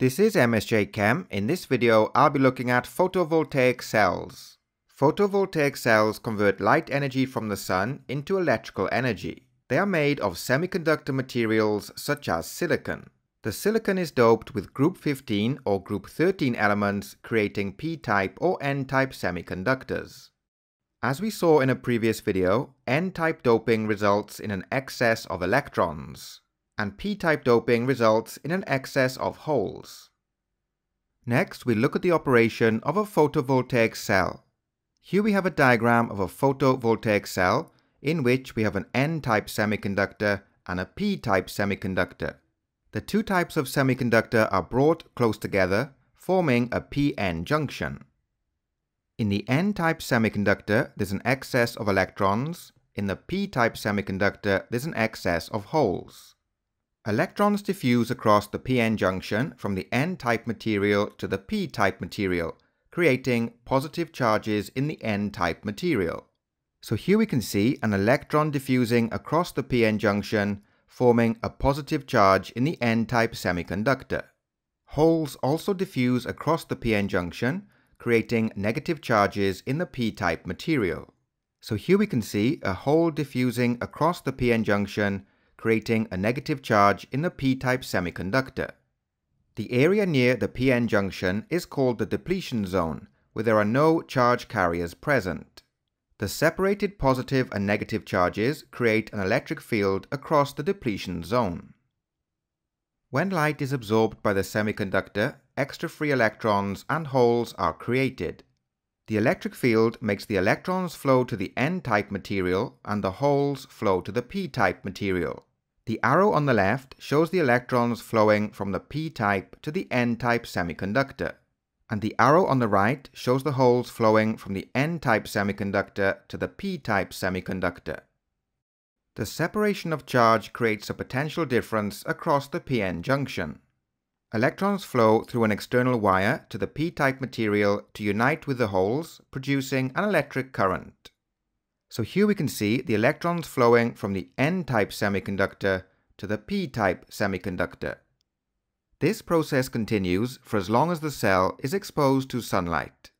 This is MSJ Chem. In this video, I'll be looking at photovoltaic cells. Photovoltaic cells convert light energy from the sun into electrical energy. They are made of semiconductor materials such as silicon. The silicon is doped with group 15 or group 13 elements creating p-type or n-type semiconductors. As we saw in a previous video, n-type doping results in an excess of electrons and p-type doping results in an excess of holes. Next, we look at the operation of a photovoltaic cell. Here we have a diagram of a photovoltaic cell in which we have an n-type semiconductor and a p-type semiconductor. The two types of semiconductor are brought close together, forming a p-n junction. In the n-type semiconductor, there's an excess of electrons. In the p-type semiconductor, there's an excess of holes. Electrons diffuse across the p-n junction from the n-type material to the p-type material, creating positive charges in the n-type material. So here we can see an electron diffusing across the p-n junction, forming a positive charge in the n-type semiconductor. Holes also diffuse across the p-n junction, creating negative charges in the p-type material. So here we can see a hole diffusing across the p-n junction, creating a negative charge in the p-type semiconductor. The area near the p-n junction is called the depletion zone, where there are no charge carriers present. The separated positive and negative charges create an electric field across the depletion zone. When light is absorbed by the semiconductor, extra free electrons and holes are created. The electric field makes the electrons flow to the n-type material and the holes flow to the p-type material. The arrow on the left shows the electrons flowing from the p-type to the n-type semiconductor, and the arrow on the right shows the holes flowing from the n-type semiconductor to the p-type semiconductor. The separation of charge creates a potential difference across the p-n junction. Electrons flow through an external wire to the p-type material to unite with the holes, producing an electric current. So here we can see the electrons flowing from the n-type semiconductor to the p-type semiconductor. This process continues for as long as the cell is exposed to sunlight.